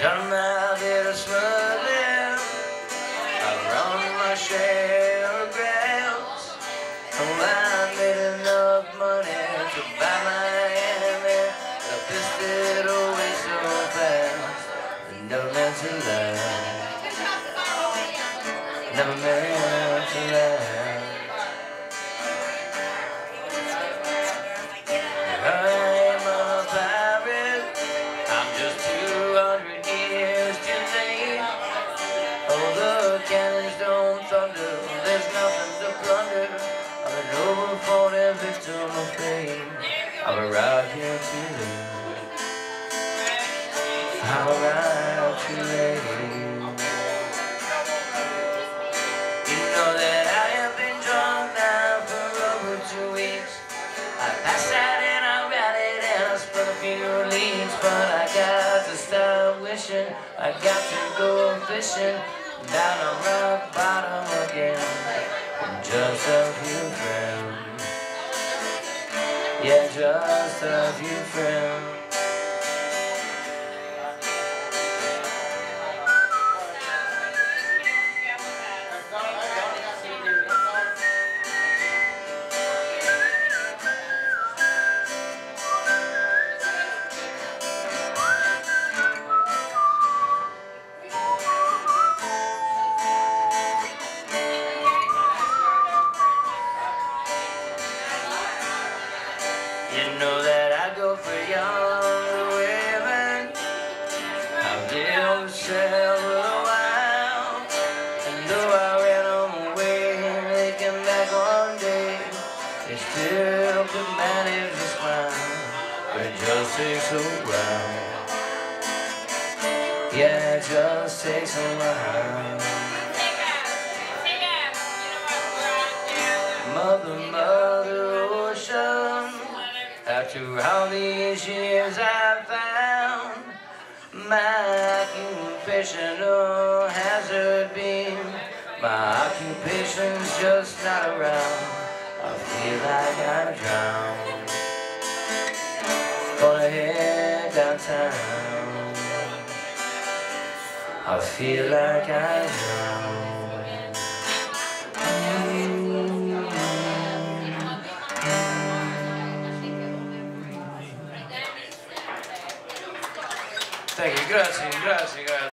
I've run my share of grams. Oh, I made enough money to buy Miami. I pissed it away so fast. Last. Never meant to last. There's nothing to plunder. I'm an over 40 victim of fame. I've arrived here too late. I've arrived too late. You know that I have been drunk now for over two weeks. I passed out and I rallied and I spun a few leads, but I got to stop wishing. I got to go fishing down a rock bottom again. Just a few friends, yeah, just a few friends. You know that I go for younger women. I've lived several while. And though I ran away, they came back one day. They still could manage to smile. It just takes a while. Yeah, it just takes a while. After all these years I found my occupational hazard being my occupation's just not around. I feel like I'm drowned. Gonna head downtown. I feel like I'm drowned. Так, играются, играются, играют.